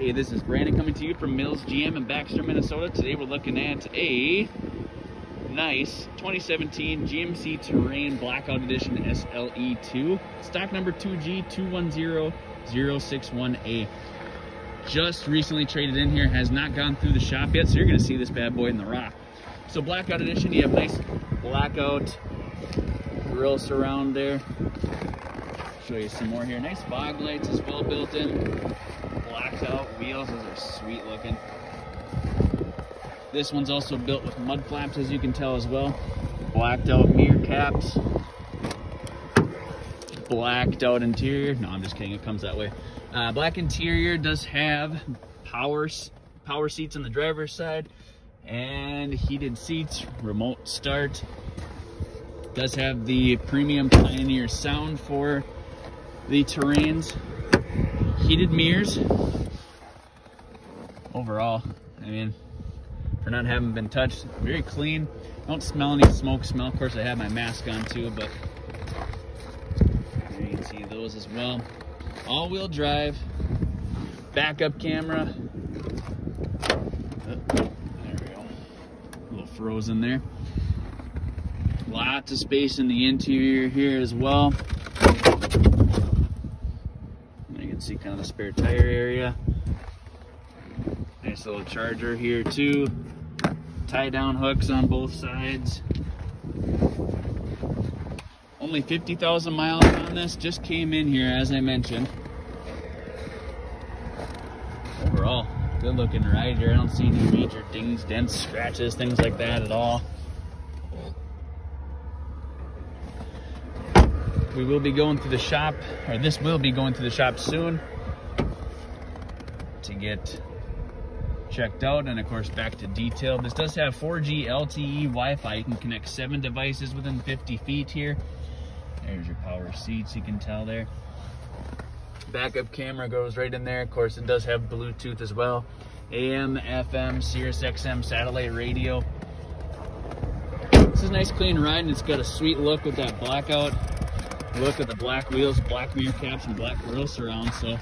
Hey, this is Brandon coming to you from Mills GM in Baxter, Minnesota. Today we're looking at a nice 2017 GMC Terrain Blackout Edition SLE2, stock number 2G210061A. Just recently traded in here, has not gone through the shop yet, so you're gonna see this bad boy in the rock. So Blackout Edition, you have nice blackout grill surround there. Show you some more here. Nice fog lights as well built in out wheels. Those are sweet looking. This one's also built with mud flaps, as you can tell as well. Blacked out mirror caps. Blacked out interior. No, I'm just kidding. It comes that way. Uh, black interior does have power power seats on the driver's side and heated seats, remote start. Does have the premium Pioneer sound for the terrains heated mirrors. Overall, I mean, for not having been touched, very clean. Don't smell any smoke smell. Of course, I have my mask on too, but you can see those as well. All-wheel drive, backup camera. Oh, there we go. A little frozen there. Lots of space in the interior here as well You can see kind of the spare tire area. Nice little charger here too. Tie down hooks on both sides. Only 50,000 miles on this, just came in here as I mentioned. Overall, good looking ride here. I don't see any major dings, dents, scratches, things like that at all. we will be going to the shop, or this will be going to the shop soon to get checked out and of course back to detail. This does have 4G LTE Wi-Fi. You can connect seven devices within 50 feet here. There's your power seats, you can tell there. Backup camera goes right in there. Of course, it does have Bluetooth as well. AM, FM, Sirius XM satellite radio. This is a nice clean ride and it's got a sweet look with that blackout look at the black wheels, black mirror caps, and black grill surround. So if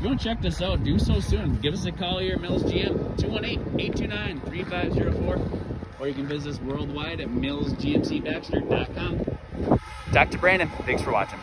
you want to check this out, do so soon. Give us a call here at Mills GM, 218-829-3504. Or you can visit us worldwide at millsgmcbaxter.com. Dr. Brandon, thanks for watching.